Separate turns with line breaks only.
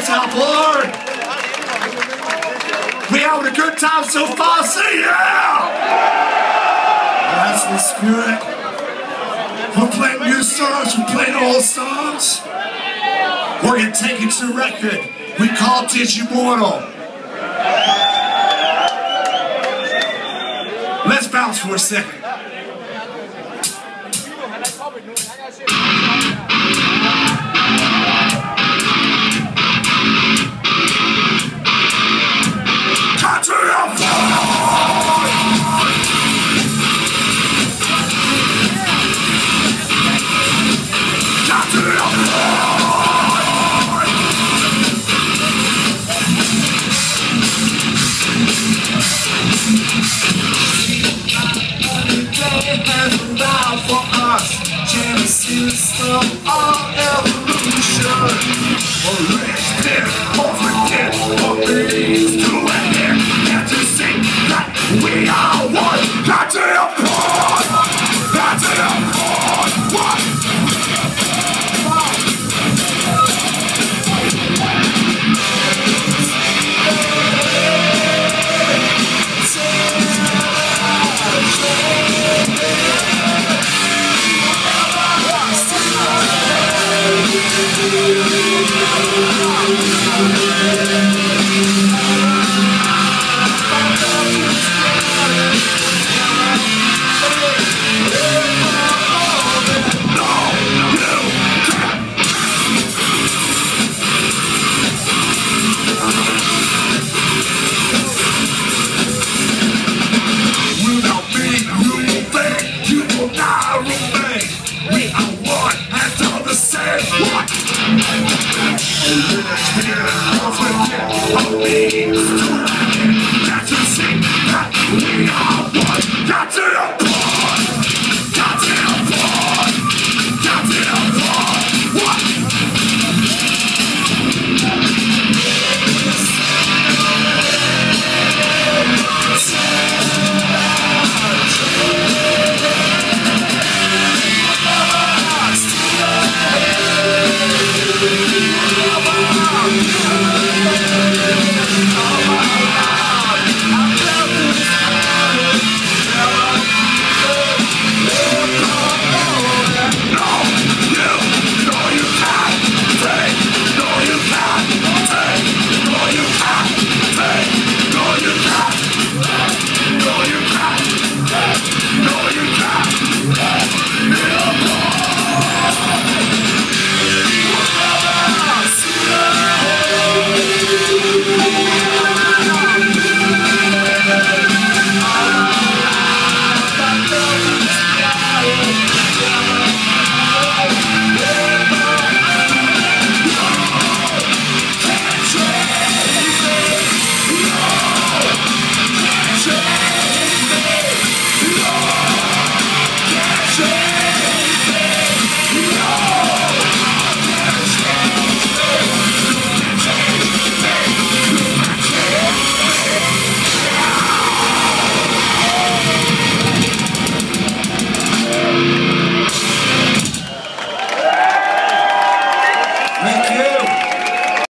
lights out, boy. We having a good time so far, say yeah! That's the spirit. We're playing new songs, we're playing old songs. We're gonna take it to record. We call it Digimortal. Let's bounce for a second. Let's pick or Let's end it.